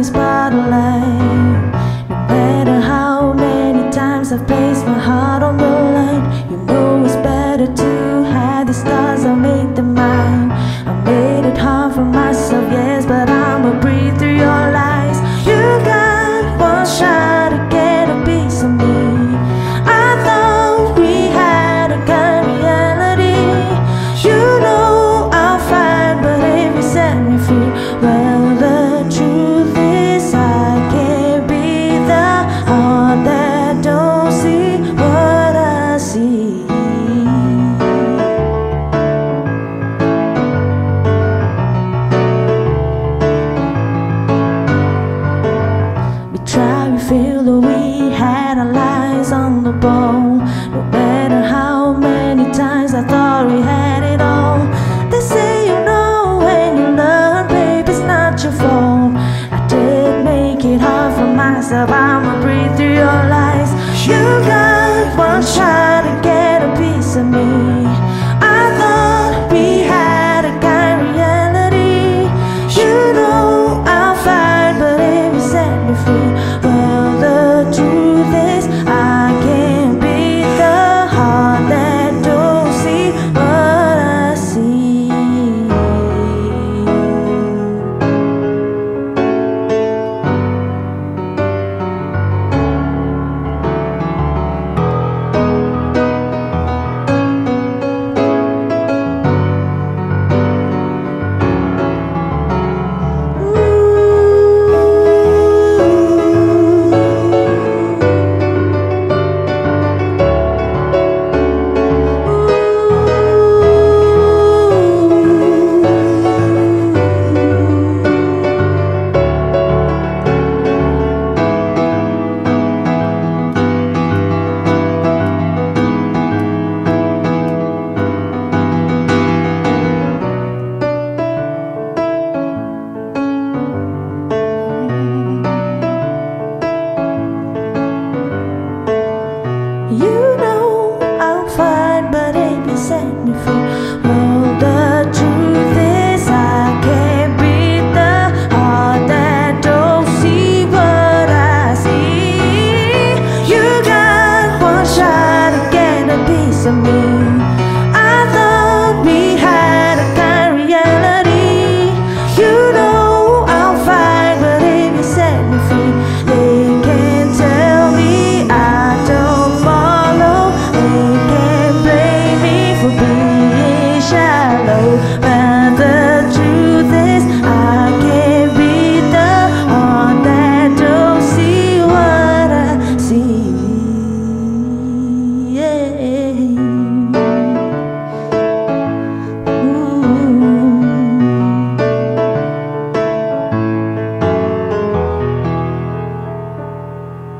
the spotlight. No matter how many times I've placed my heart on the